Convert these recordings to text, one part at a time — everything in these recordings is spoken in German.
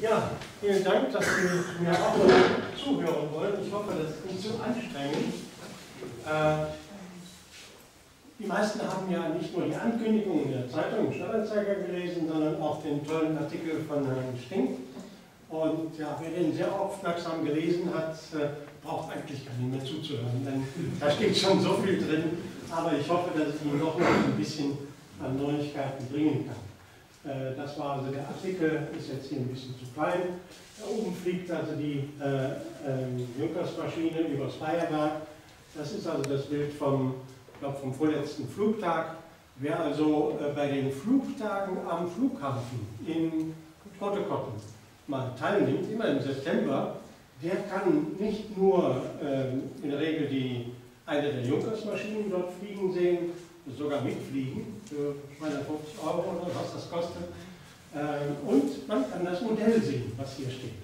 Ja, vielen Dank, dass Sie mir auch noch zuhören wollen. Ich hoffe, das ist nicht zu anstrengend. Äh, die meisten haben ja nicht nur die Ankündigung in der Zeitung, im Stadtanzeiger gelesen, sondern auch den tollen Artikel von Herrn Stink. Und ja, wer den sehr aufmerksam gelesen hat, äh, braucht eigentlich gar nicht mehr zuzuhören, denn da steht schon so viel drin. Aber ich hoffe, dass ich Ihnen noch ein bisschen an Neuigkeiten bringen kann. Äh, das war also der Artikel, ist jetzt hier ein bisschen zu klein. Da oben fliegt also die äh, äh, Junkersmaschine übers Bayerberg. Das ist also das Bild vom, glaub, vom vorletzten Flugtag. Wer also äh, bei den Flugtagen am Flughafen in Kottekotten mal teilnimmt, immer im September, der kann nicht nur äh, in der Regel die, eine der Junkersmaschinen dort fliegen sehen, sogar mitfliegen für 250 Euro oder was das kostet. Ähm, und man kann das Modell sehen, was hier steht.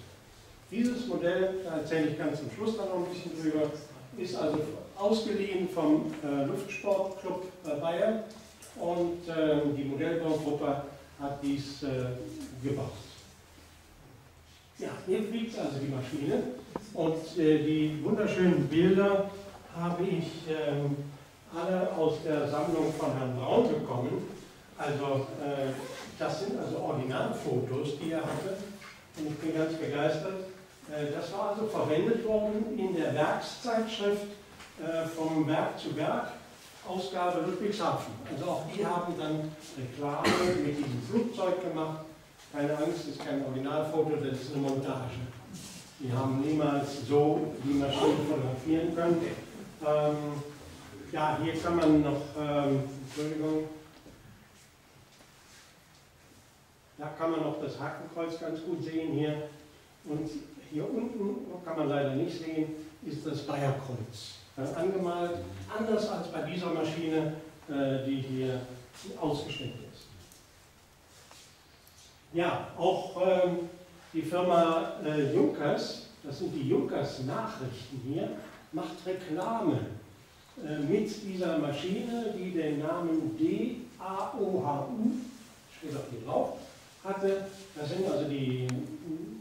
Dieses Modell, da erzähle ich ganz zum Schluss dann noch ein bisschen drüber, ist also ausgeliehen vom äh, Luftsportclub äh, Bayern und ähm, die Modellbaugruppe hat dies äh, gebaut. Ja, hier fliegt also die Maschine und die wunderschönen Bilder habe ich ähm, alle aus der Sammlung von Herrn Braun gekommen. Also äh, das sind also Originalfotos, die er hatte. Und ich bin ganz begeistert. Äh, das war also verwendet worden in der Werkszeitschrift äh, vom Werk zu Werk, Ausgabe Ludwigshafen. Also auch die haben dann Reklame mit diesem Flugzeug gemacht. Keine Angst, das ist kein Originalfoto, das ist eine Montage. Die haben niemals so die Maschine fotografieren können. Ähm, ja, hier kann man noch, ähm, Entschuldigung, da kann man noch das Hakenkreuz ganz gut sehen hier. Und hier unten, kann man leider nicht sehen, ist das Bayerkreuz äh, angemalt, anders als bei dieser Maschine, äh, die hier ausgestellt ist. Ja, auch ähm, die Firma äh, Junkers, das sind die Junkers Nachrichten hier, macht Reklame mit dieser Maschine, die den Namen DAOHU, steht auch hier drauf, hatte. Das sind also die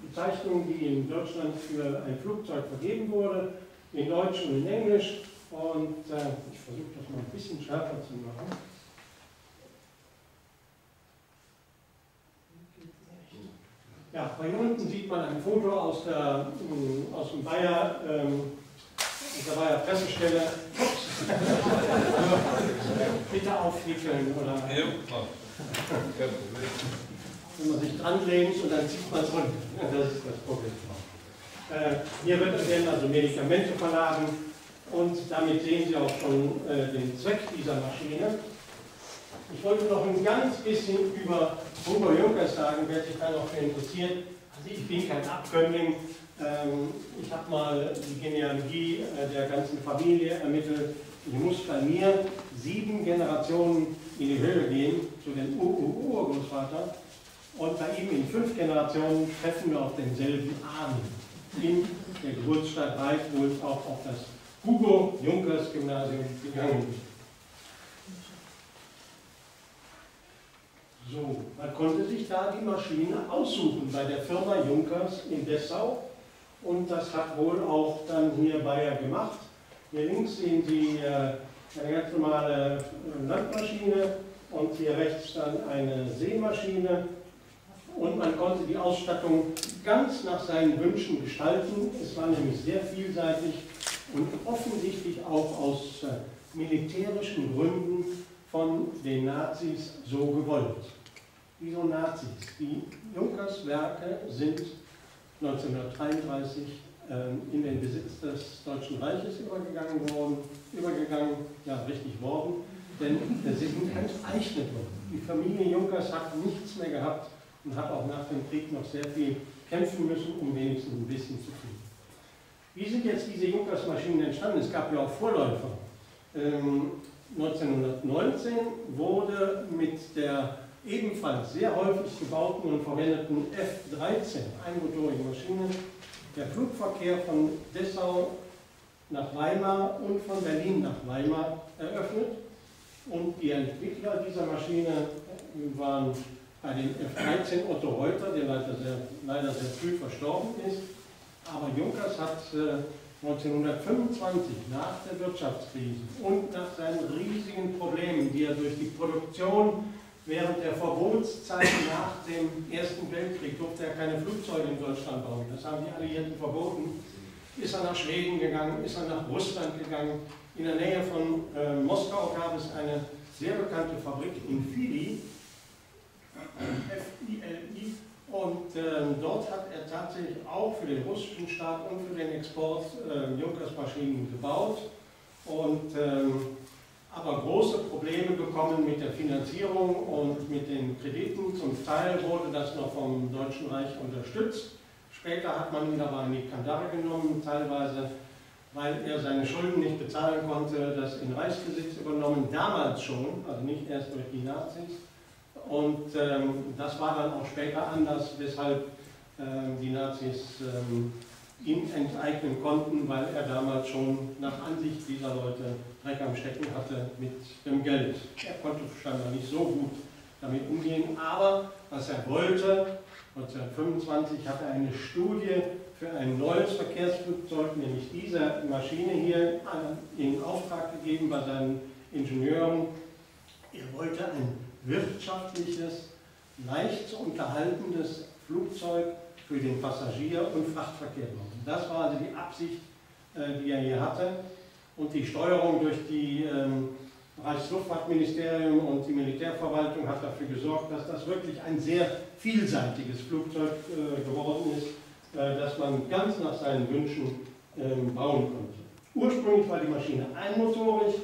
Bezeichnungen, die in Deutschland für ein Flugzeug vergeben wurde, in Deutsch und in Englisch. Und äh, ich versuche das mal ein bisschen schärfer zu machen. Ja, bei unten sieht man ein Foto aus, der, aus dem Bayer, ähm, aus der Bayer Pressestelle. Bitte aufwickeln oder. Ja, klar. Wenn man sich dran lehnt und dann zieht man es runter. Das ist das Problem. Äh, hier werden also Medikamente verladen und damit sehen Sie auch schon äh, den Zweck dieser Maschine. Ich wollte noch ein ganz bisschen über Hugo Junkers sagen, wer sich da noch interessiert. Also ich bin kein Abkömmling, ich habe mal die Genealogie äh, der ganzen Familie ermittelt. Ich muss bei mir sieben Generationen in die Höhe gehen, zu den Urgroßvater. Und bei ihm in fünf Generationen treffen wir auf denselben Ahnen. In der Geburtsstadt Reich, wo es auch auf das Hugo Junkers Gymnasium gegangen ist. So, man konnte sich da die Maschine aussuchen bei der Firma Junkers in Dessau und das hat wohl auch dann hier Bayer gemacht. Hier links sehen Sie äh, eine ganz normale äh, Landmaschine und hier rechts dann eine Seemaschine und man konnte die Ausstattung ganz nach seinen Wünschen gestalten. Es war nämlich sehr vielseitig und offensichtlich auch aus äh, militärischen Gründen von den Nazis so gewollt. Wieso Nazis? Die Junkerswerke sind 1933 ähm, in den Besitz des Deutschen Reiches übergegangen worden, übergegangen, ja richtig worden, denn sie sind enteignet worden. Die Familie Junkers hat nichts mehr gehabt und hat auch nach dem Krieg noch sehr viel kämpfen müssen, um wenigstens ein bisschen zu kriegen. Wie sind jetzt diese Junkers-Maschinen entstanden? Es gab ja auch Vorläufer. Ähm, 1919 wurde mit der ebenfalls sehr häufig gebauten und verwendeten F-13 einmotorigen Maschinen der Flugverkehr von Dessau nach Weimar und von Berlin nach Weimar eröffnet. Und die Entwickler dieser Maschine waren bei den F-13 Otto Reuter, der leider sehr, leider sehr früh verstorben ist. Aber Junkers hat 1925 äh, nach der Wirtschaftskrise und nach seinen riesigen Problemen, die er durch die Produktion während der Verbotszeit nach dem Ersten Weltkrieg durfte er keine Flugzeuge in Deutschland bauen. Das haben die Alliierten verboten. Ist er nach Schweden gegangen, ist er nach Russland gegangen. In der Nähe von äh, Moskau gab es eine sehr bekannte Fabrik in Fili, FILI, und äh, dort hat er tatsächlich auch für den russischen Staat und für den Export äh, Junkers-Maschinen gebaut. Und ähm, aber große Probleme bekommen mit der Finanzierung und mit den Krediten. Zum Teil wurde das noch vom Deutschen Reich unterstützt. Später hat man ihn aber in die Kandare genommen, teilweise weil er seine Schulden nicht bezahlen konnte, das in Reichsbesitz übernommen, damals schon, also nicht erst durch die Nazis. Und ähm, das war dann auch später anders, weshalb ähm, die Nazis ähm, ihn enteignen konnten, weil er damals schon nach Ansicht dieser Leute Dreck am Stecken hatte mit dem Geld. Er konnte scheinbar nicht so gut damit umgehen, aber was er wollte, 1925 hat er eine Studie für ein neues Verkehrsflugzeug, nämlich diese Maschine hier, in Auftrag gegeben bei seinen Ingenieuren. Er wollte ein wirtschaftliches, leicht zu unterhaltendes Flugzeug für den Passagier- und Frachtverkehr machen. Das war also die Absicht, äh, die er hier hatte. Und die Steuerung durch die ähm, Reichsluftfahrtministerium und die Militärverwaltung hat dafür gesorgt, dass das wirklich ein sehr vielseitiges Flugzeug äh, geworden ist, äh, das man ganz nach seinen Wünschen ähm, bauen konnte. Ursprünglich war die Maschine einmotorig,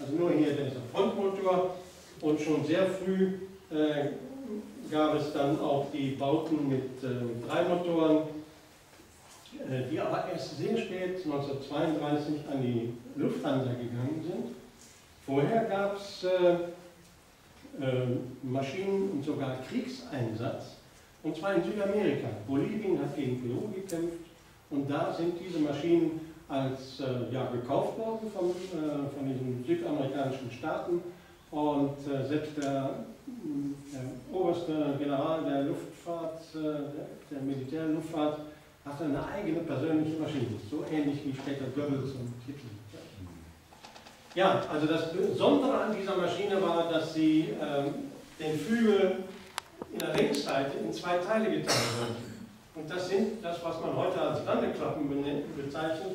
also nur hier der Frontmotor und schon sehr früh gab es dann auch die Bauten mit drei Motoren, die aber erst sehr spät, 1932, an die Lufthansa gegangen sind. Vorher gab es äh, äh, Maschinen und sogar Kriegseinsatz, und zwar in Südamerika. Bolivien hat gegen Peru gekämpft und da sind diese Maschinen als äh, ja, gekauft worden von, äh, von diesen südamerikanischen Staaten und selbst der der oberste General der Luftfahrt, äh, der Militärluftfahrt, hatte eine eigene persönliche Maschine, so ähnlich wie später Goebbels und Hitler. Ja, also das Besondere an dieser Maschine war, dass sie ähm, den Flügel in der Längsseite in zwei Teile geteilt wurde. Und das sind das, was man heute als Landeklappen bezeichnet,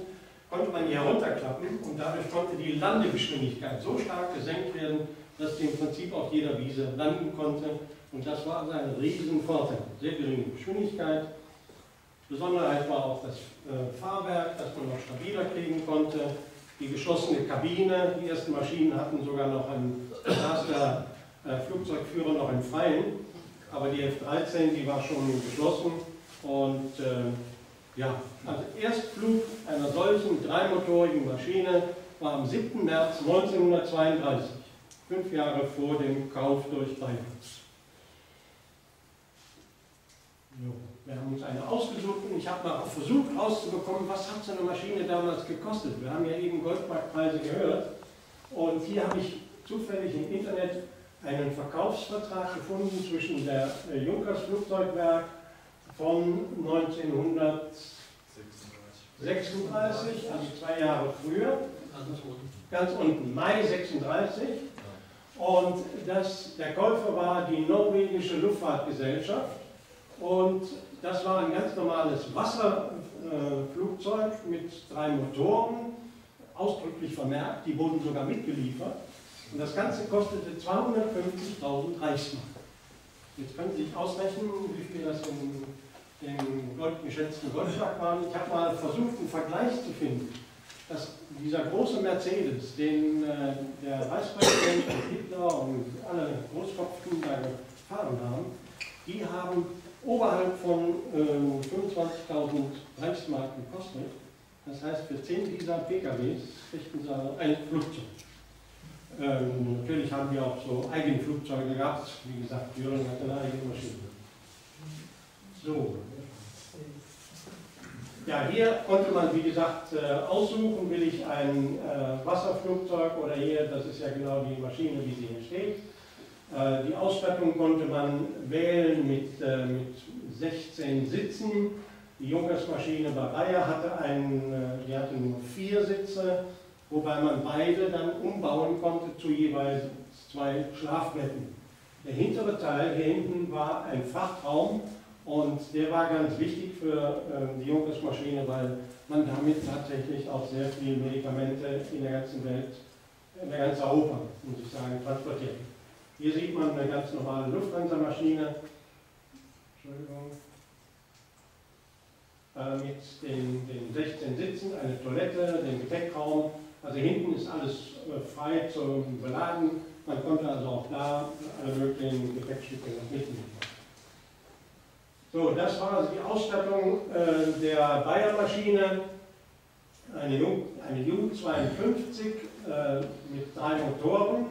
konnte man hier herunterklappen und dadurch konnte die Landegeschwindigkeit so stark gesenkt werden, dass sie im Prinzip auf jeder Wiese landen konnte. Und das war also ein riesen Vorteil. Sehr geringe Geschwindigkeit. Besonderheit war auch das äh, Fahrwerk, das man noch stabiler kriegen konnte. Die geschlossene Kabine, die ersten Maschinen hatten sogar noch einen erster äh, Flugzeugführer noch im Freien. Aber die F-13, die war schon geschlossen. Und äh, ja, also Erstflug einer solchen dreimotorigen Maschine war am 7. März 1932 fünf Jahre vor dem Kauf durch Bayern. Wir haben uns eine ausgesucht und ich habe mal versucht rauszubekommen, was hat so eine Maschine damals gekostet. Wir haben ja eben Goldmarktpreise gehört und hier habe ich zufällig im Internet einen Verkaufsvertrag gefunden zwischen der äh, Junkers Flugzeugwerk von 1936, also zwei Jahre früher, ganz unten, Mai 36 und das, der Käufer war die norwegische Luftfahrtgesellschaft und das war ein ganz normales Wasserflugzeug mit drei Motoren, ausdrücklich vermerkt, die wurden sogar mitgeliefert. Und das Ganze kostete 250.000 Reichsmark. Jetzt können Sie sich ausrechnen, wie viel das in den Gold, geschätzten Goldschlag waren. Ich habe mal versucht, einen Vergleich zu finden dass dieser große Mercedes, den äh, der Reichspräsident und Hitler und alle Großkopfen gefahren haben, die haben oberhalb von äh, 25.000 Reichsmark gekostet. Das heißt, für 10 dieser PKWs kriegten sie ein Flugzeug. Ähm, natürlich haben wir auch so eigene Flugzeuge gehabt. Wie gesagt, Jürgen hatte eine eigene Maschine. So, ja, hier konnte man, wie gesagt, äh, aussuchen, will ich ein äh, Wasserflugzeug oder hier, das ist ja genau die Maschine, wie sie hier steht. Äh, die Ausstattung konnte man wählen mit, äh, mit 16 Sitzen. Die Junkersmaschine Bayer hatte, einen, äh, die hatte nur vier Sitze, wobei man beide dann umbauen konnte zu jeweils zwei Schlafbetten. Der hintere Teil hier hinten war ein Frachtraum und der war ganz wichtig für die Junkersmaschine, weil man damit tatsächlich auch sehr viele Medikamente in der ganzen Welt, in der ganzen Europa, muss ich sagen, transportiert. Hier sieht man eine ganz normale Lufthansa-Maschine. Äh, mit den, den 16 Sitzen, eine Toilette, den Gepäckraum. Also hinten ist alles äh, frei zum Beladen. Man konnte also auch da alle möglichen Gepäckstücke mitnehmen. So, das war also die Ausstattung äh, der Bayer-Maschine. Eine, eine U52 äh, mit drei Motoren,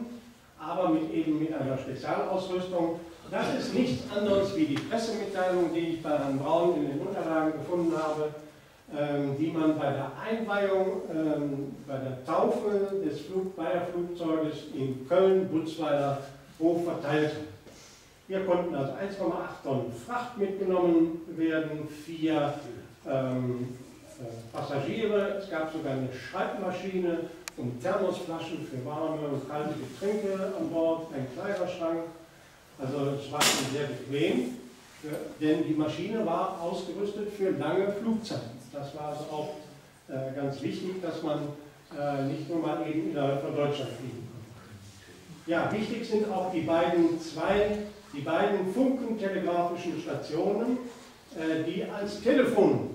aber mit eben mit einer Spezialausrüstung. Das ist nichts anderes wie die Pressemitteilung, die ich bei Herrn Braun in den Unterlagen gefunden habe, ähm, die man bei der Einweihung, ähm, bei der Taufe des Flug Bayer-Flugzeuges in Köln-Butzweiler Hof verteilt. Hier konnten also 1,8 Tonnen Fracht mitgenommen werden, vier ähm, äh, Passagiere, es gab sogar eine Schreibmaschine und Thermosflaschen für warme und kalte Getränke an Bord, ein Kleiderschrank. Also es war schon sehr bequem, denn die Maschine war ausgerüstet für lange Flugzeiten. Das war also auch äh, ganz wichtig, dass man äh, nicht nur mal eben innerhalb von Deutschland fliegen konnte. Ja, wichtig sind auch die beiden zwei die beiden funkentelegrafischen Stationen, äh, die als Telefon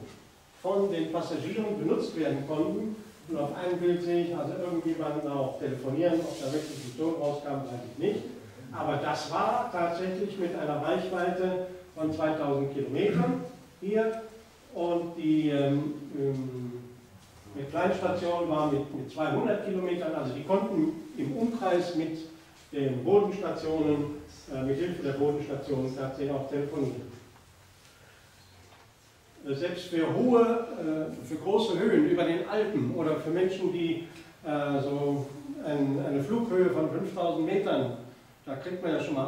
von den Passagieren benutzt werden konnten. Und auf einem Bild sehe ich also irgendjemanden auch telefonieren, ob da wirklich ein Ton rauskam, weiß ich nicht. Aber das war tatsächlich mit einer Reichweite von 2000 Kilometern hier und die ähm, ähm, Kleinstation war mit, mit 200 Kilometern, also die konnten im Umkreis mit den Bodenstationen äh, mit Hilfe der Bodenstation tatsächlich auch telefonieren. Äh, selbst für hohe, äh, für große Höhen über den Alpen oder für Menschen, die so eine Flughöhe von 5000 Metern, da kriegt man ja schon mal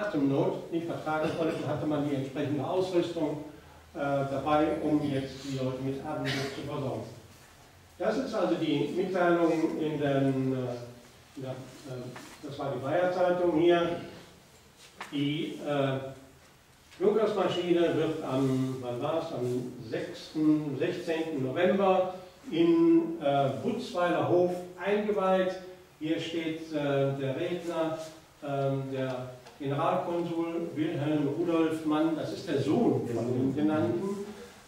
Atemnot, nicht vertragen konnte, hatte man die entsprechende Ausrüstung dabei, um jetzt die Leute mit Atemnot zu versorgen. Das ist also die Mitteilung in den, das war die Bayer-Zeitung hier, die äh, Fluggastmaschine wird am, wann war es, am 6., 16. November in äh, Butzweiler Hof eingeweiht. Hier steht äh, der Redner, äh, der Generalkonsul Wilhelm Rudolf Mann, das ist der Sohn von dem genannten,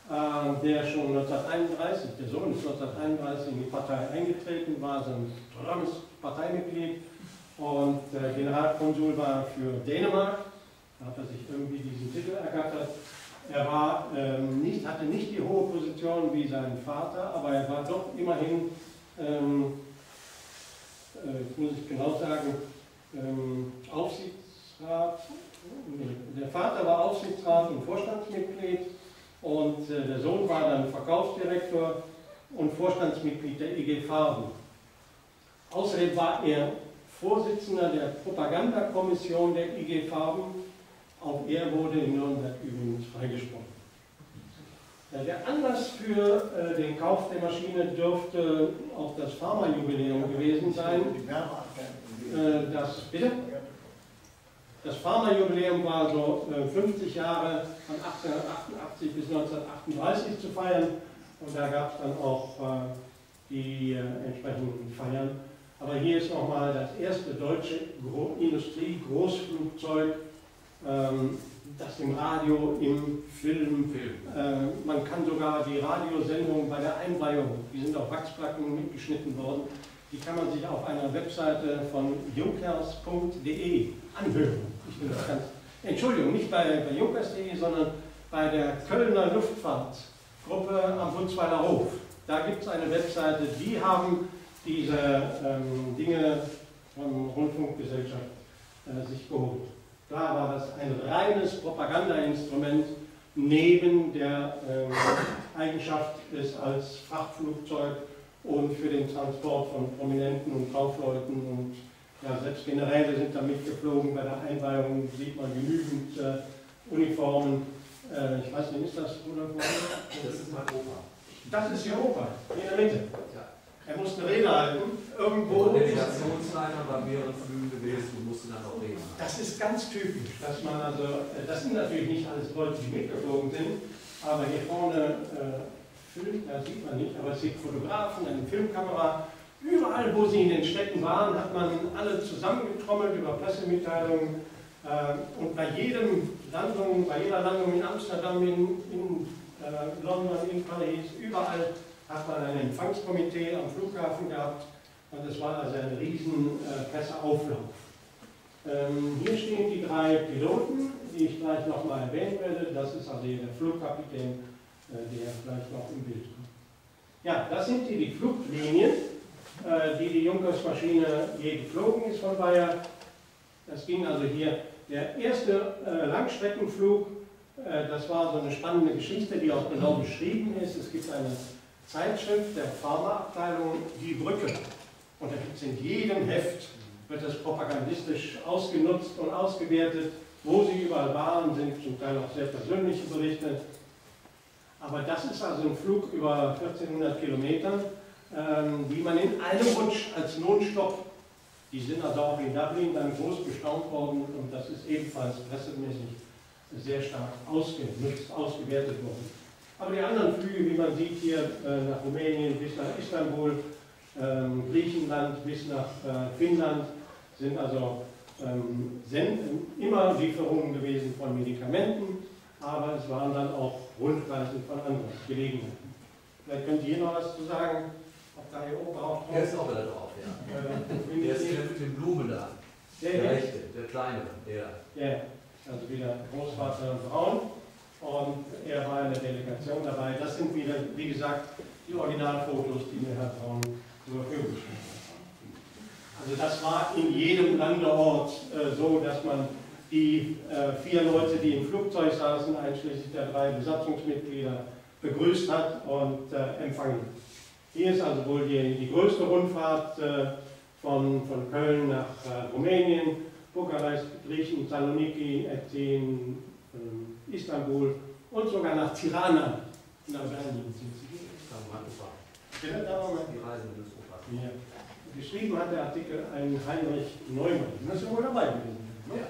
äh, der schon 1931, der Sohn ist 1931 in die Partei eingetreten, war so ein Parteimitglied und der Generalkonsul war für Dänemark, hat er sich irgendwie diesen Titel ergattert. Er war, ähm, nicht, hatte nicht die hohe Position wie sein Vater, aber er war doch immerhin, ähm, äh, muss ich genau sagen, ähm, Aufsichtsrat. Der Vater war Aufsichtsrat und Vorstandsmitglied und äh, der Sohn war dann Verkaufsdirektor und Vorstandsmitglied der IG Farben. Außerdem war er Vorsitzender der Propagandakommission der IG Farben. Auch er wurde in Nürnberg übrigens freigesprochen. Der Anlass für äh, den Kauf der Maschine dürfte auch das Pharmajubiläum gewesen sein. Äh, das, bitte? Das Pharmajubiläum war so 50 äh, Jahre von 1888 bis 1938 zu feiern und da gab es dann auch die entsprechenden Feiern. Aber hier ist nochmal das erste deutsche Industrie-Großflugzeug, ähm, das im Radio, im Film, Film. Äh, man kann sogar die Radiosendungen bei der Einweihung, die sind auf Wachsplatten mitgeschnitten worden, die kann man sich auf einer Webseite von junkers.de anhören. Ich bin das ganz, Entschuldigung, nicht bei, bei junkers.de, sondern bei der Kölner Luftfahrtgruppe am Butzweiler Hof. Da gibt es eine Webseite, die haben diese ähm, Dinge von Rundfunkgesellschaft äh, sich geholt. Da war das ein reines Propagandainstrument neben der äh, Eigenschaft, es als Frachtflugzeug und für den Transport von Prominenten und Kaufleuten und Ja, selbst Generäle sind da mitgeflogen. Bei der Einweihung sieht man genügend äh, Uniformen. Äh, ich weiß nicht, ist das Rudolf Das ist mein Opa. Das ist Ihr Opa, hier in der Mitte. Er musste eine Rede halten, irgendwo. Der Delegationsleiter bei mehreren Flügen gewesen und musste dann auch reden. Das ist ganz typisch, dass man also, äh, das sind natürlich nicht alles Leute, die mitgeflogen sind, aber hier vorne äh, filmt, da sieht man nicht, aber es sind Fotografen, eine Filmkamera. Überall, wo sie in den Städten waren, hat man alle zusammengetrommelt über Pressemitteilungen. Äh, und bei jedem Landung, bei jeder Landung in Amsterdam, in, in äh, London, in Paris, überall hat man ein Empfangskomitee am Flughafen gehabt und es war also ein riesen äh, Presseauflauf. Ähm, hier stehen die drei Piloten, die ich gleich nochmal erwähnen werde. Das ist also hier der Flugkapitän, äh, der gleich noch im Bild kommt. Ja, das sind die, die Fluglinien, äh, die die Junkersmaschine je geflogen ist von Bayer. Das ging also hier der erste äh, Langstreckenflug. Äh, das war so eine spannende Geschichte, die auch genau beschrieben ist. Es gibt eine Zeitschrift der Pharmaabteilung Die Brücke. Und da gibt es in jedem Heft, wird das propagandistisch ausgenutzt und ausgewertet, wo sie überall waren, sind zum Teil auch sehr persönliche Berichte. Aber das ist also ein Flug über 1400 Kilometer, ähm, die man in einem Rutsch als Notstopp, die sind also auch in Dublin dann groß bestaunt worden und das ist ebenfalls pressemäßig sehr stark ausgenutzt, ausgewertet worden. Aber die anderen Flüge, wie man sieht hier äh, nach Rumänien bis nach Istanbul, ähm, Griechenland bis nach äh, Finnland, sind also ähm, immer Lieferungen gewesen von Medikamenten, aber es waren dann auch Rundreisen von anderen Gelegenheiten. Vielleicht könnt ihr noch was zu sagen, ob da hier oben auch drauf Der ist auch wieder drauf, ja. Der ist hier mit den Blumen da. Der, der rechte, der kleine, der. Ja, also wieder Großvater Braun und er war in der Delegation dabei. Das sind wieder, wie gesagt, die Originalfotos, die mir Herr Braun zur Verfügung gestellt hat. Also das war in jedem Landeort äh, so, dass man die äh, vier Leute, die im Flugzeug saßen, einschließlich der drei Besatzungsmitglieder, begrüßt hat und äh, empfangen. Hier ist also wohl die, die größte Rundfahrt äh, von, von Köln nach äh, Rumänien, Bukarest, Griechen, Saloniki, Athen, Istanbul und sogar nach Tirana in Albanien sind sie. Die Reise mit ja. Geschrieben hat der Artikel ein Heinrich Neumann. Das ist wohl dabei gewesen. Ne? Ja.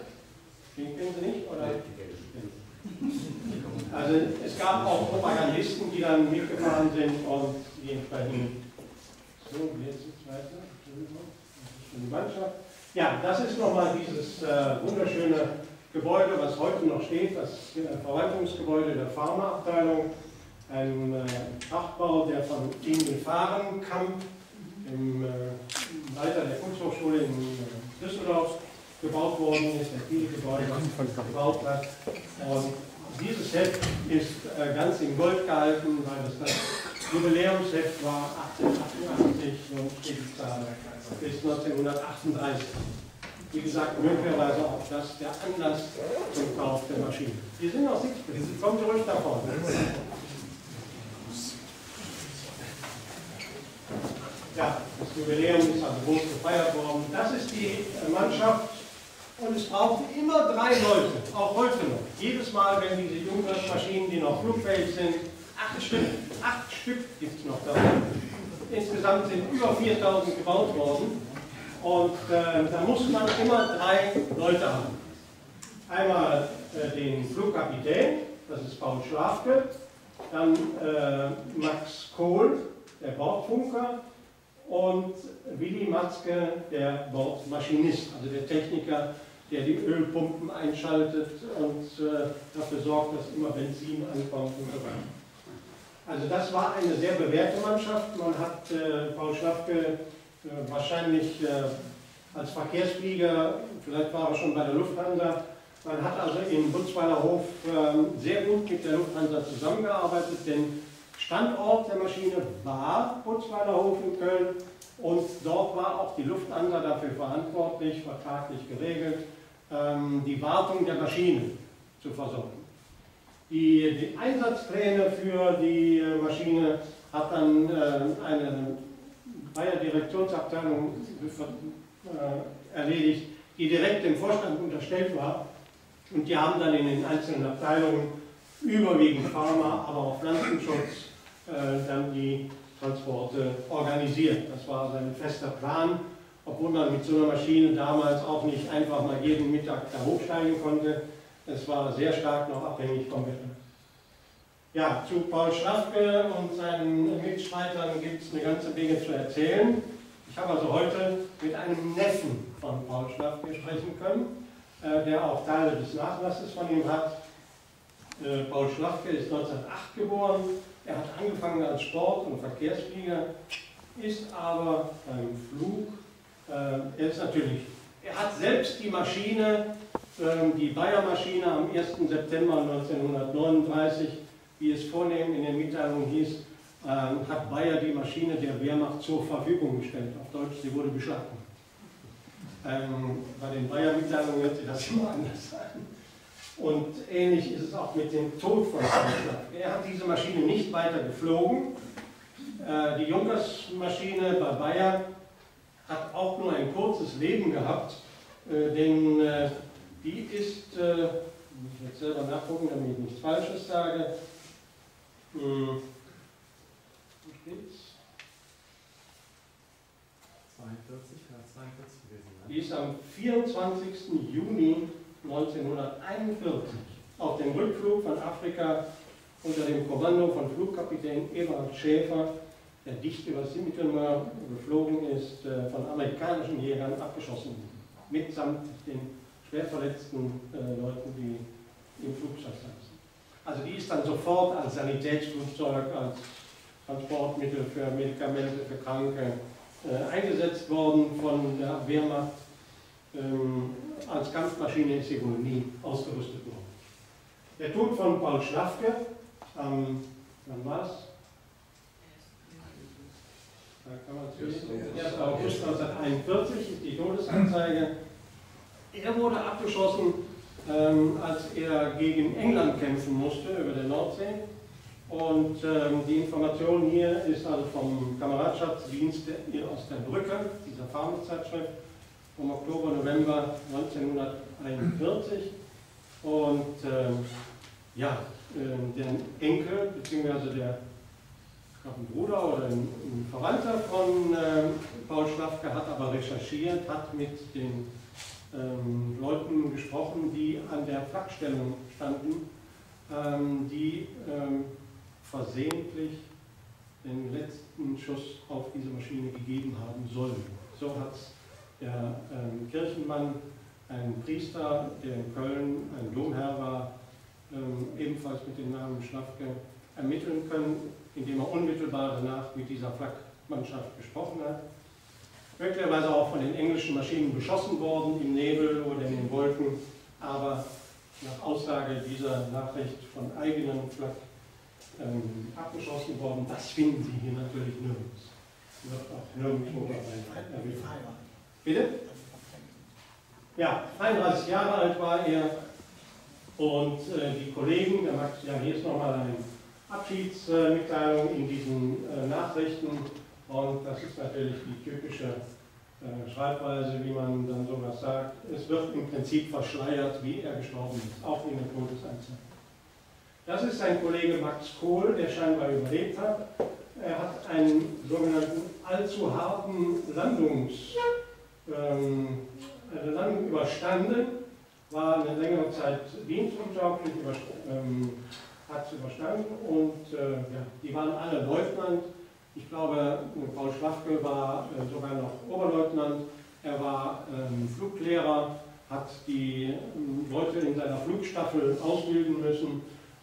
Den kennen Sie nicht? Oder? Also es gab auch Propagandisten, die dann mitgefahren sind und die entsprechenden. So, jetzt geht's weiter. Entschuldigung. Das ist schon die Mannschaft. Ja, das ist nochmal dieses äh, wunderschöne Gebäude, was heute noch steht, das Verwaltungsgebäude der Pharmaabteilung. Ein äh, Prachtbau, der von Emil Fahrenkamp im äh, Leiter der Kunsthochschule in äh, Düsseldorf gebaut worden ist, der viele Gebäude gebaut hat. Und dieses Heft ist äh, ganz in Gold gehalten, weil es das Jubiläumsheft war 1888 und steht da bis 1938. Wie gesagt, möglicherweise auch das der Anlass zum Kauf der Maschine. Die sind noch sichtbar, kommen Sie ruhig davon. Ja, das Jubiläum ist also groß gefeiert worden. Das ist die Mannschaft und es braucht immer drei Leute, auch heute noch. Jedes Mal, wenn diese Jungmaschinen, die noch flugfähig sind, acht Stück, acht Stück gibt es noch da. Insgesamt sind über 4000 gebaut worden. Und äh, da muss man immer drei Leute haben. Einmal äh, den Flugkapitän, das ist Paul Schlafke, dann äh, Max Kohl, der Bordfunker, und Willy Matzke, der Bordmaschinist, also der Techniker, der die Ölpumpen einschaltet und äh, dafür sorgt, dass immer Benzin ankommt und so weiter. Also das war eine sehr bewährte Mannschaft. Man hat äh, Paul Schlafke wahrscheinlich äh, als Verkehrsflieger, vielleicht war er schon bei der Lufthansa, man hat also in Butzweiler Hof ähm, sehr gut mit der Lufthansa zusammengearbeitet, denn Standort der Maschine war Butzweiler Hof in Köln und dort war auch die Lufthansa dafür verantwortlich, vertraglich geregelt, ähm, die Wartung der Maschine zu versorgen. Die, die Einsatzpläne für die äh, Maschine hat dann äh, eine Bayer Direktionsabteilung äh, erledigt, die direkt dem Vorstand unterstellt war. Und die haben dann in den einzelnen Abteilungen, überwiegend Pharma, aber auch Pflanzenschutz, äh, dann die Transporte organisiert. Das war sein fester Plan, obwohl man mit so einer Maschine damals auch nicht einfach mal jeden Mittag da hochsteigen konnte. Es war sehr stark noch abhängig vom Wetter. Ja, zu Paul Schlafke und seinen Mitstreitern gibt es eine ganze Menge zu erzählen. Ich habe also heute mit einem Neffen von Paul Schlafke sprechen können, äh, der auch Teile des Nachlasses von ihm hat. Äh, Paul Schlafke ist 1908 geboren. Er hat angefangen als Sport- und Verkehrsflieger, ist aber beim Flug, äh, er ist natürlich, er hat selbst die Maschine, äh, die Bayer-Maschine am 1. September 1939, wie es vornehm in den Mitteilungen hieß, äh, hat Bayer die Maschine der Wehrmacht zur Verfügung gestellt. Auf Deutsch, sie wurde beschlagnahmt. Ähm, bei den Bayer-Mitteilungen hört sich das immer anders an. Und ähnlich ist es auch mit dem Tod von Schlag. Er hat diese Maschine nicht weiter geflogen. Äh, die Junkers-Maschine bei Bayer hat auch nur ein kurzes Leben gehabt, äh, denn äh, die ist, äh, muss ich jetzt selber nachgucken, damit ich nichts Falsches sage, hm, wo steht's? 42, ja, 42 gewesen. Die ist am 24. Juni 1941 auf dem Rückflug von Afrika unter dem Kommando von Flugkapitän Eberhard Schäfer, der dicht über das Mittelmeer geflogen ist, äh, von amerikanischen Jägern abgeschossen. Mitsamt den schwer verletzten äh, Leuten, die im Flugzeug saßen. Also die ist dann sofort als Sanitätsflugzeug, als Transportmittel für Medikamente, für Kranke äh, eingesetzt worden von der Wehrmacht. Ähm, als Kampfmaschine ist sie wohl nie ausgerüstet worden. Der Tod von Paul Schlafke am, wann war es? Da kann man es 1. August 1941 ist die Todesanzeige. Er wurde abgeschossen, ähm, als er gegen England kämpfen musste über der Nordsee. Und ähm, die Information hier ist also vom Kameradschaftsdienst aus der Brücke, dieser Farmzeitschrift vom Oktober, November 1941. Und ähm, ja, äh, der Enkel, beziehungsweise der ein Bruder oder ein, Verwandter von äh, Paul Schlafke hat aber recherchiert, hat mit den ähm, Leuten gesprochen, die an der Flakstellung standen, ähm, die ähm, versehentlich den letzten Schuss auf diese Maschine gegeben haben sollen. So hat es der ähm, Kirchenmann, ein Priester, der in Köln ein Domherr war, ähm, ebenfalls mit dem Namen Schlafke ermitteln können, indem er unmittelbar danach mit dieser Flakmannschaft gesprochen hat. Möglicherweise auch von den englischen Maschinen beschossen worden im Nebel oder in den Wolken, aber nach Aussage dieser Nachricht von eigenen Flak ähm, abgeschossen worden. Das finden Sie hier natürlich nirgends. Wird auch nirgendwo. Bitte? Ja, 31 Jahre alt war er und äh, die Kollegen, der Maximilian, hier ist nochmal eine Abschiedsmitteilung in diesen äh, Nachrichten und das ist natürlich die typische äh, Schreibweise, wie man dann sowas sagt. Es wird im Prinzip verschleiert, wie er gestorben ist, auch in der Todesanzeige. Das ist sein Kollege Max Kohl, der scheinbar überlebt hat. Er hat einen sogenannten allzu harten Landungs- ähm, eine Landung überstanden, war eine längere Zeit dienstuntauglich, ähm, hat es überstanden und äh, ja, die waren alle Leutnant. Ich glaube, Paul Schlafke war äh, sogar noch Oberleutnant. Er war ähm, Fluglehrer, hat die ähm, Leute in seiner Flugstaffel ausbilden müssen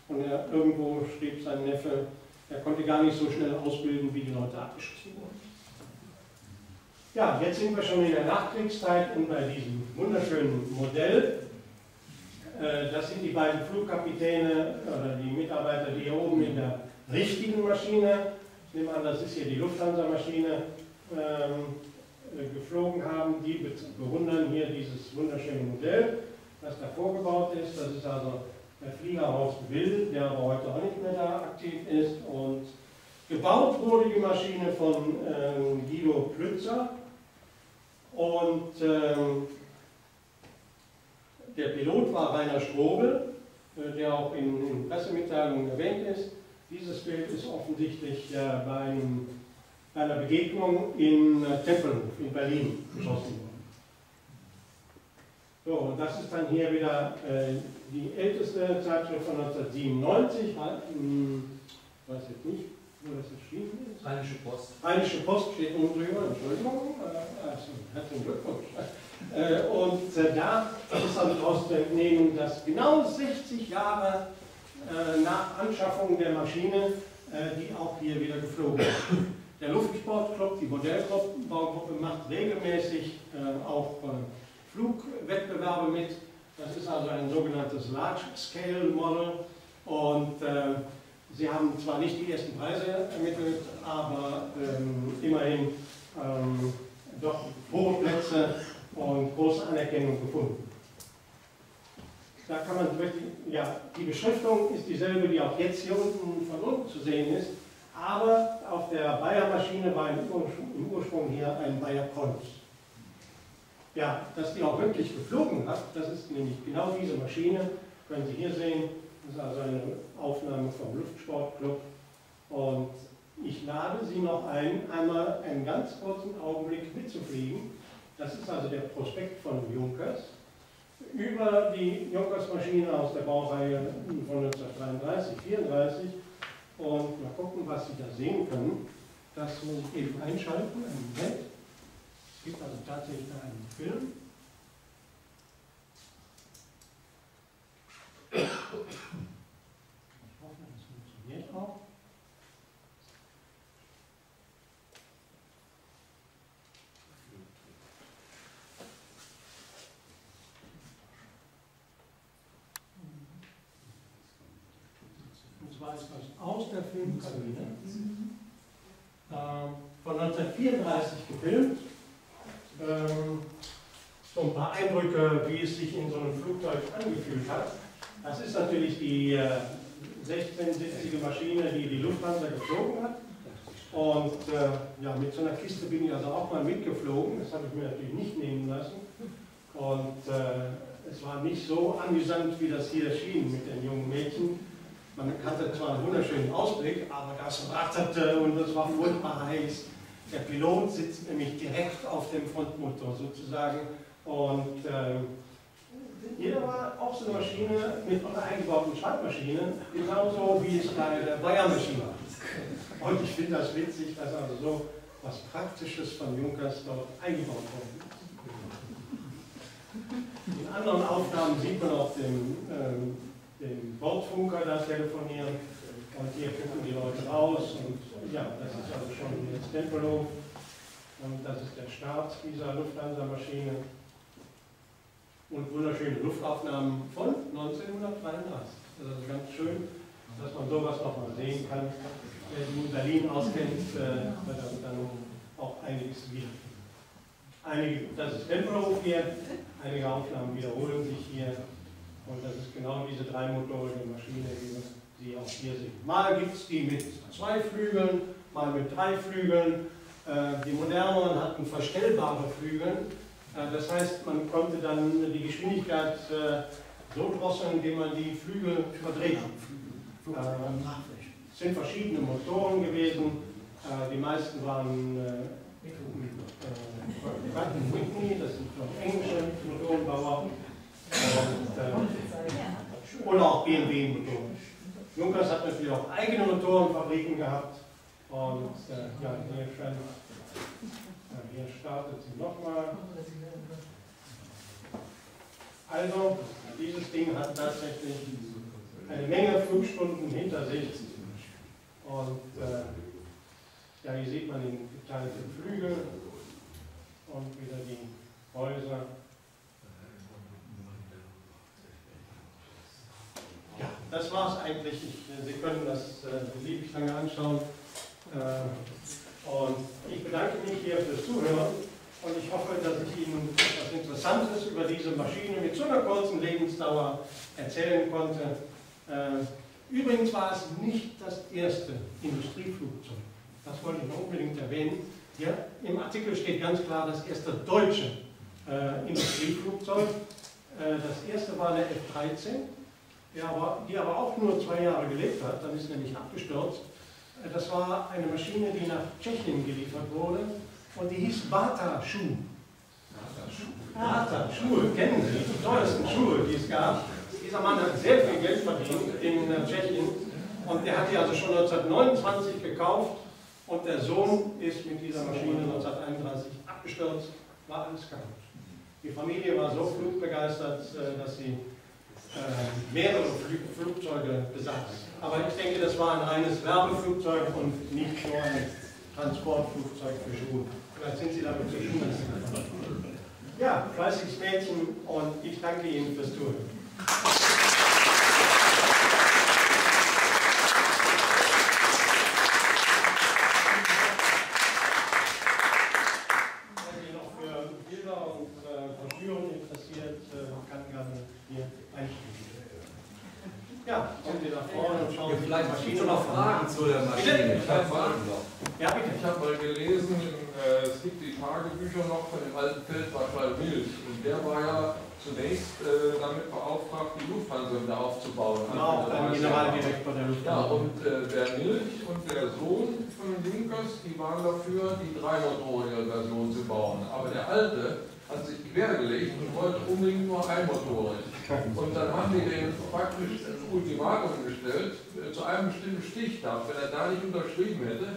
und er, irgendwo schrieb sein Neffe, er konnte gar nicht so schnell ausbilden, wie die Leute abgeschossen wurden. Ja, jetzt sind wir schon in der Nachkriegszeit und bei diesem wunderschönen Modell. Äh, das sind die beiden Flugkapitäne oder die Mitarbeiter, die hier oben in der richtigen Maschine, ich nehme an, das ist hier die Lufthansa-Maschine, ähm, äh, geflogen haben. Die bewundern hier dieses wunderschöne Modell, das da vorgebaut ist. Das ist also der Fliegerhaus Will, der aber heute auch nicht mehr da aktiv ist. Und gebaut wurde die Maschine von ähm, Guido Plützer Und ähm, der Pilot war Rainer Strobel, äh, der auch in, in Pressemitteilungen erwähnt ist. Dieses Bild ist offensichtlich äh, bei, einer Begegnung in äh, Tempelhof in Berlin geschossen worden. So, und das ist dann hier wieder äh, die älteste Zeitschrift von 1997. Hm, ich weiß jetzt nicht, wo das erschienen ist. Rheinische Post. Rheinische Post steht oben drüber, Entschuldigung. Äh, also, herzlichen Glückwunsch. Äh, und äh, da ist also daraus zu entnehmen, dass genau 60 Jahre nach Anschaffung der Maschine die auch hier wieder geflogen ist. Der Luftsportclub, die Modellbaugruppe macht regelmäßig auch Flugwettbewerbe mit. Das ist also ein sogenanntes Large Scale Model und äh, sie haben zwar nicht die ersten Preise ermittelt, aber ähm, immerhin ähm, doch hohe Plätze und große Anerkennung gefunden. Da kann man ja, die Beschriftung ist dieselbe, die auch jetzt hier unten von unten zu sehen ist, aber auf der Bayer-Maschine war im Ursprung, hier ein Bayer Konz. Ja, dass die auch wirklich geflogen hat, das ist nämlich genau diese Maschine, können Sie hier sehen, das ist also eine Aufnahme vom Luftsportclub. Und ich lade Sie noch ein, einmal einen ganz kurzen Augenblick mitzufliegen. Das ist also der Prospekt von Junkers über die Junkers-Maschine aus der Baureihe von 1933, 34 und mal gucken, was Sie da sehen können. Das muss ich eben einschalten, einen Moment. Es gibt also tatsächlich einen Film. Ich hoffe, das funktioniert auch. Aus der Filmkabine äh, von 1934 gefilmt. Ähm, so ein paar Eindrücke, wie es sich in so einem Flugzeug angefühlt hat. Das ist natürlich die äh, 16-sitzige Maschine, die die Lufthansa geflogen hat. Und äh, ja, mit so einer Kiste bin ich also auch mal mitgeflogen. Das habe ich mir natürlich nicht nehmen lassen. Und äh, es war nicht so amüsant, wie das hier schien mit den jungen Mädchen. Man hatte zwar einen wunderschönen Ausblick, aber das ratterte und es war furchtbar heiß. Der Pilot sitzt nämlich direkt auf dem Frontmotor sozusagen und äh, hier war auch so eine Maschine mit einer eingebauten Schreibmaschine, genauso wie es bei der Bayer-Maschine war. Und ich finde das witzig, dass also so was Praktisches von Junkers dort eingebaut worden ist. In anderen Aufnahmen sieht man auch den ähm, den Bordfunker da telefonieren und hier gucken die Leute raus und ja, das ist also schon jetzt Tempelhof und das ist der Start dieser Lufthansa-Maschine und wunderschöne Luftaufnahmen von 1933. Das ist also ganz schön, dass man sowas nochmal sehen kann. Wer sich in Berlin auskennt, äh, wird dann auch einiges wieder. Einige, das ist Tempelhof hier, einige Aufnahmen wiederholen sich hier. Und das ist genau diese dreimotorige Maschine, wie wir sie auch hier sehen. Mal gibt es die mit zwei Flügeln, mal mit drei Flügeln. Äh, die moderneren hatten verstellbare Flügel. Äh, das heißt, man konnte dann die Geschwindigkeit äh, so drosseln, indem man die Flügel verdreht. Es sind verschiedene Motoren gewesen. Die meisten waren Whitney, das sind englische Motorenbauer. Und, äh, oder auch BMW-Motoren. Junkers hat natürlich auch eigene Motorenfabriken gehabt. Und äh, ja, hier, scheint, ja, hier startet sie nochmal. Also, dieses Ding hat tatsächlich eine Menge Flugstunden hinter sich. Und äh, ja, hier sieht man den geteilten Flügel und wieder die Häuser. Das war es eigentlich. Ich, Sie können das äh, beliebig lange anschauen. Äh, und ich bedanke mich hier fürs Zuhören und ich hoffe, dass ich Ihnen etwas Interessantes über diese Maschine mit so einer kurzen Lebensdauer erzählen konnte. Äh, übrigens war es nicht das erste Industrieflugzeug. Das wollte ich noch unbedingt erwähnen. Ja, Im Artikel steht ganz klar das erste deutsche äh, Industrieflugzeug. Äh, das erste war eine F-13, die aber, die aber auch nur zwei Jahre gelebt hat, dann ist er nämlich abgestürzt. Das war eine Maschine, die nach Tschechien geliefert wurde und die hieß Bata Schuh. Bata Schuhe, kennen Sie, die teuersten Schuhe, die es gab. Dieser Mann hat sehr viel Geld verdient in äh, Tschechien und der hat die also schon 1929 gekauft und der Sohn ist mit dieser Maschine 1931 abgestürzt, war alles kaputt. Die Familie war so flugbegeistert, äh, dass sie äh, mehrere Flugzeuge besaß. Aber ich denke, das war ein reines Werbeflugzeug und nicht nur ein Transportflugzeug für Schuhe. Vielleicht sind Sie damit zur Schule. Ja, fleißiges Mädchen und ich danke Ihnen fürs Zuhören. Ja, kommen Sie nach vorne und schauen ja, Vielleicht gibt es noch Fragen zu der Maschine. Ich habe ja, bitte. Ich habe mal gelesen, äh, es gibt die Tagebücher noch von dem alten Feldmarschall Milch. Und der war ja zunächst äh, damit beauftragt, die Lufthansa wieder aufzubauen. Genau, der Generaldirektor der Lufthansa. Ja, und äh, der Milch und der Sohn von Junkers, die waren dafür, die dreimotorige Version zu bauen. Aber der alte hat sich quergelegt und wollte unbedingt nur einmotorig. Und dann haben die den praktisch ein Ultimatum gestellt, äh, zu einem bestimmten Stichtag. Wenn er da nicht unterschrieben hätte,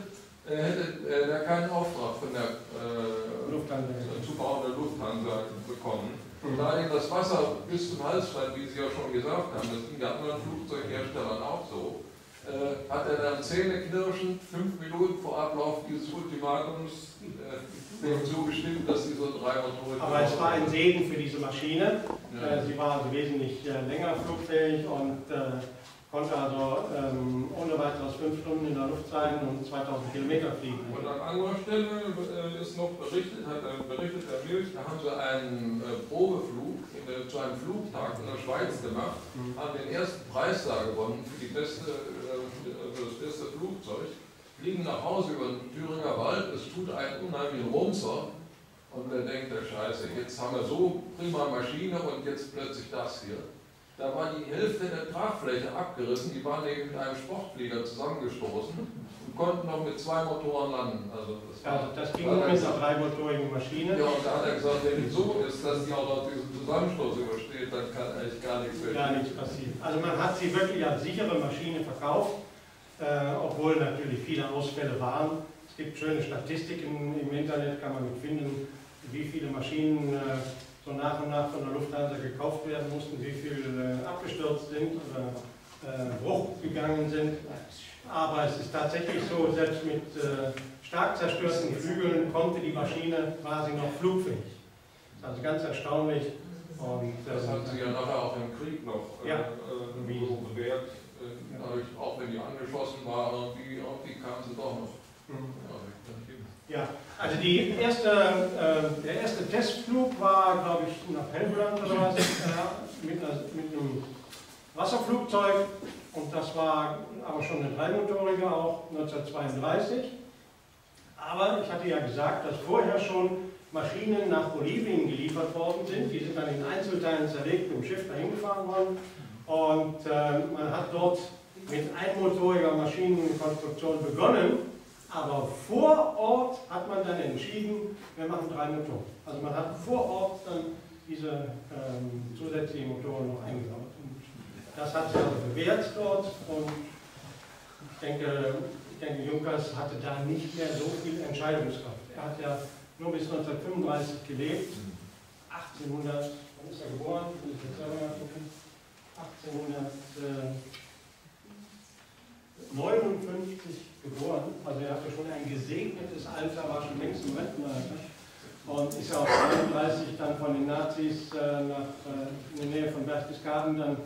äh, hätte er keinen Auftrag von der äh, Lufthansa. zu bauenden Lufthansa bekommen. Und da ihm das Wasser bis zum Hals stand, wie Sie ja schon gesagt haben, das ging der anderen Flugzeugherstellern auch so, äh, hat er dann zähneknirschend fünf Minuten vor Ablauf dieses Ultimatums äh, so bestimmt, dass sie so drei Motoren. Aber es war ein Segen für diese Maschine. Ja. Äh, sie war also wesentlich äh, länger flugfähig und äh, konnte also ähm, ohne weiteres fünf Stunden in der Luft sein und 2000 Kilometer fliegen. Und an anderer Stelle ist noch berichtet, hat er berichtet Herr Milch, da haben sie einen äh, Probeflug in, zu einem Flugtag in der Schweiz gemacht, mhm. haben den ersten Preis da gewonnen für, beste, äh, für das beste Flugzeug fliegen nach Hause über den Thüringer Wald, es tut einen unheimlichen Runzer und man denkt, der Scheiße, jetzt haben wir so prima Maschine und jetzt plötzlich das hier. Da war die Hälfte der Tragfläche abgerissen, die waren eben mit einem Sportflieger zusammengestoßen und konnten noch mit zwei Motoren landen. Also das, war, das ging nur mit einer dreimotorigen Maschine. Ja, und da hat er gesagt, wenn die so ist, dass die auch noch diesen Zusammenstoß übersteht, dann kann eigentlich gar nichts mehr Gar nichts passieren. Also man hat sie wirklich als sichere Maschine verkauft äh, obwohl natürlich viele Ausfälle waren. Es gibt schöne Statistiken im Internet, kann man finden, wie viele Maschinen äh, so nach und nach von der Lufthansa gekauft werden mussten, wie viele äh, abgestürzt sind oder äh, Bruch gegangen sind. Aber es ist tatsächlich so, selbst mit äh, stark zerstörten Flügeln konnte die Maschine quasi noch flugfähig. Das ist also ganz erstaunlich. Und, das hat sie ja nachher auch im Krieg noch ja, äh, so bewährt dadurch, auch wenn die angeschossen war, irgendwie, irgendwie kam sie doch noch. Mhm. Ja, also die erste, äh, der erste Testflug war, glaube ich, nach Helgoland oder was, äh, mit, einer, mit, einem Wasserflugzeug und das war aber schon eine dreimotorige, auch 1932. Aber ich hatte ja gesagt, dass vorher schon Maschinen nach Bolivien geliefert worden sind. Die sind dann in Einzelteilen zerlegt mit dem Schiff dahin gefahren worden. Und äh, man hat dort mit einmotoriger Maschinenkonstruktion begonnen, aber vor Ort hat man dann entschieden, wir machen drei Motoren. Also man hat vor Ort dann diese ähm, zusätzlichen Motoren noch eingebaut. Und das hat sich also bewährt dort und ich denke, ich denke, Junkers hatte da nicht mehr so viel Entscheidungskraft. Er hat ja nur bis 1935 gelebt, 1800, wann ist er geboren? 1800, 59 geboren, also er hatte schon ein gesegnetes Alter, war schon längst im Rentenalter und ist ja auch 33 dann von den Nazis äh, nach, äh, in der Nähe von Berchtesgaden dann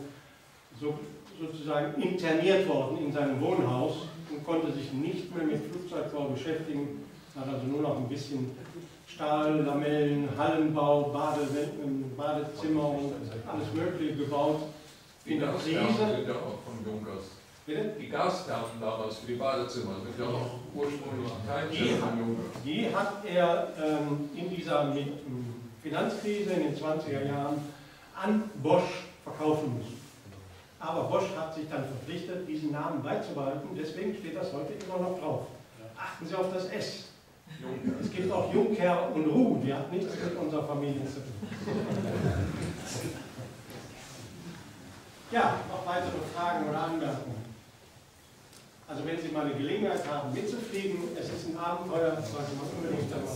so, sozusagen interniert worden in seinem Wohnhaus und konnte sich nicht mehr mit Flugzeugbau beschäftigen, hat also nur noch ein bisschen Stahl, Lamellen, Hallenbau, Badezimmer und alles Mögliche gebaut. In der Krise. Sind ja auch von Junkers. Die Gastherren damals für die Badezimmer sind ja noch ursprünglich kein Die, die hat er ähm, in dieser Finanzkrise in den 20er Jahren an Bosch verkaufen müssen. Aber Bosch hat sich dann verpflichtet, diesen Namen beizubehalten, deswegen steht das heute immer noch drauf. Achten Sie auf das S. Es gibt auch Juncker und Ruh, die hat nichts mit unserer Familie zu tun. Ja, noch weitere Fragen oder Anmerkungen? Also wenn Sie mal eine Gelegenheit haben mitzufliegen, es ist ein Abenteuer, sollte man unbedingt dabei